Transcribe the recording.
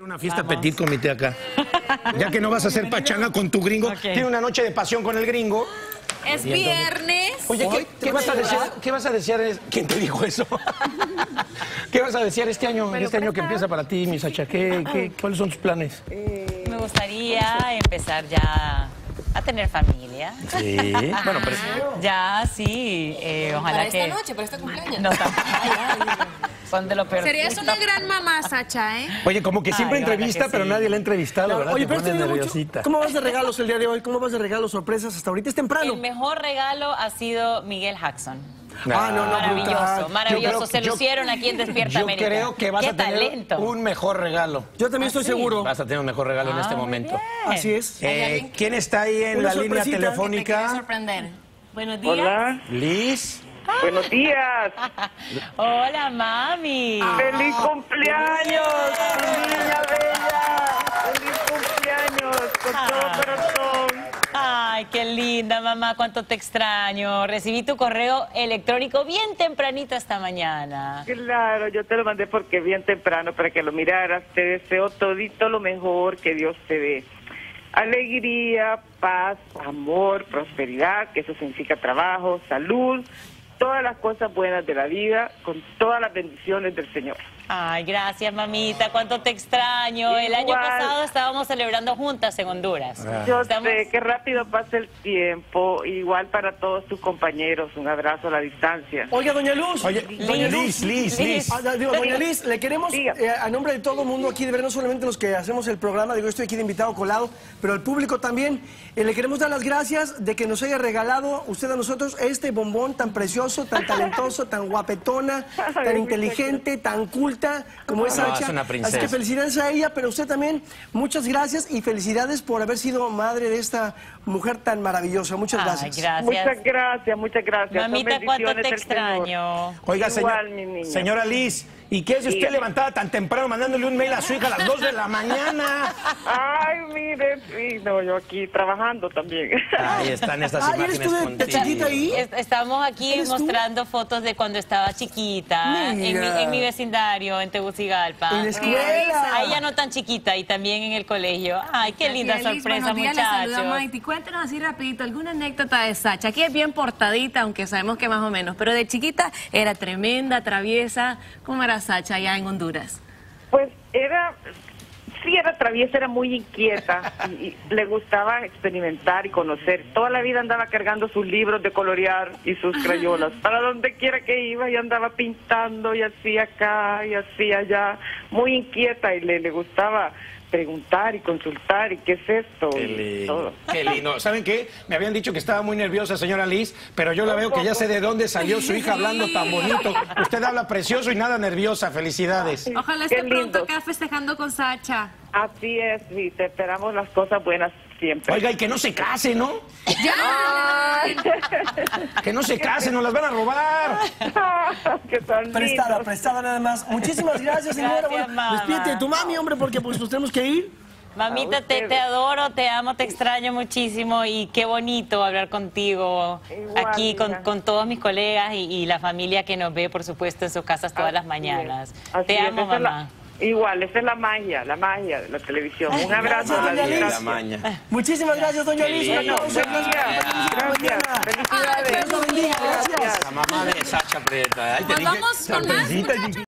Una fiesta petit comité acá. Ya que no vas a hacer pachanga con tu gringo, tiene una noche de pasión con el gringo. Es viernes. Oye, ¿qué, qué vas a desear? ¿Qué vas a desear? es- ¿Quién te dijo eso? ¿Qué vas a desear este año, este año que empieza para ti, Misacha? ¿Qué, qué, ¿Cuáles son tus planes? Me gustaría empezar ya a tener familia. Sí. Bueno, pero Ya, sí. eh, ojalá Para que... esta noche, para este cumpleaños. No, tampoco. Son de lo peor. Serías una gran mamá, Sacha, ¿eh? Oye, como que siempre Ay, entrevista, que pero sí. nadie le ha entrevistado, ¿verdad? Oye, Te pero tenido mucho- nerviosita. ¿Cómo vas de regalos el día de hoy? ¿Cómo vas de regalos, sorpresas hasta ahorita? Es temprano. El mejor regalo ha sido Miguel Jackson. Ah, no, no, Maravilloso, brutal. maravilloso. Yo creo- Se yo- lucieron aquí en Despierta Yo América. creo que vas Qué a tener talento. un mejor regalo. Yo también estoy sí? seguro. Vas a tener un mejor regalo en Ah, este momento. bien. Así es. Eh, ¿Quién está ahí en Una la línea sorpresita. Te telefónica? sorprender. Buenos días. Hola, Liz. Buenos días. Hola, mami. ¡Feliz cumpleaños, mi niña bella! ¡Feliz cumpleaños con todo Ah. corazón! Ay, qué linda, mamá, cuánto te extraño. Recibí tu correo electrónico bien tempranito esta mañana. Claro, yo te lo mandé porque bien temprano para que lo miraras. Te deseo todito lo mejor que Dios te dé. Alegría, paz, amor, prosperidad, que eso significa trabajo, salud, todas las cosas buenas de la vida, con todas las bendiciones del Señor. Ay, gracias, mamita, cuánto te extraño. El año pasado estábamos celebrando juntas en Honduras. Yo Estamos- sé que rápido pasa el tiempo, igual para todos tus compañeros, un abrazo a la distancia. Oiga, doña Luz. Oye, doña Liz, Liz, Liz. Ah, digo, doña Liz, le queremos, eh, a nombre de todo el mundo aquí, de ver no solamente los que hacemos el programa, digo, estoy aquí de invitado colado, pero al público también, eh, le queremos dar las gracias de que nos haya regalado usted a nosotros este bombón tan precioso, tan talentoso, tan guapetona, tan inteligente, tan como es No, Sacha. es una princesa. Así que felicidades a ella, pero usted también, muchas gracias y felicidades por haber sido madre de esta mujer tan maravillosa. Muchas Ay, gracias. gracias. Muchas gracias, muchas gracias. Son Mamita, cuánto bendiciones te Señor. extraño. Oiga, señor- Igual, mi niña. señora Liz, ¿y qué es usted Dígame. levantada tan temprano mandándole un mail a su hija a las 2 de la mañana? Ay, mire, sí, no, yo aquí trabajando también. Ahí están estas ¿eres imágenes tú de- chiquita ahí? Es- Estamos aquí ¿Eres tú? mostrando fotos de cuando estaba chiquita, en mi, Mira. en mi vecindario, en Tegucigalpa. En la escuela. Ahí ya no tan chiquita y también en el colegio. Ay, qué linda sorpresa, muchachos. Maite. Cuéntanos así rapidito alguna anécdota de Sacha. Aquí es bien portadita, aunque sabemos que más o menos, pero de chiquita era tremenda, traviesa. ¿Cómo era Sacha allá en Honduras? Pues era, sí era traviesa, era muy inquieta y, y le gustaba experimentar y conocer. Toda la vida andaba cargando sus libros de colorear y sus crayolas. Para donde quiera que iba y andaba pintando y así acá y así allá. Muy inquieta y le, le gustaba preguntar y consultar y qué es esto Qué lindo, qué lindo. ¿Saben qué? Me habían dicho que estaba muy nerviosa, señora Liz, pero yo la veo que ya sé de dónde salió su hija hablando tan bonito. Usted habla precioso y nada nerviosa. Felicidades. Ojalá Qué esté pronto lindo. acá festejando con Sacha. Así es, y te esperamos las cosas buenas siempre. Oiga, y que no se case, ¿no? Ay, Que no se case, nos las van a robar. que son Prestada, lindos. prestada nada más. Muchísimas gracias, señora. Gracias, Bueno, despídete de tu mami, hombre, porque pues nos tenemos que ir. Mamita, te, te adoro, te amo, te extraño muchísimo y qué bonito hablar contigo Igual, aquí con, con todos mis colegas y, y la familia que nos ve, por supuesto, en sus casas todas las mañanas. Te es, amo, esa es la- mamá. Igual, esa es la magia, la magia de la televisión. Un abrazo Gracias, a la doña Liz. distancia. maña. Muchísimas gracias, doña día. gracias. Gracias. Felicidades. Dios bendiga, gracias. La mamá de Sacha te Nos dije, vamos con más.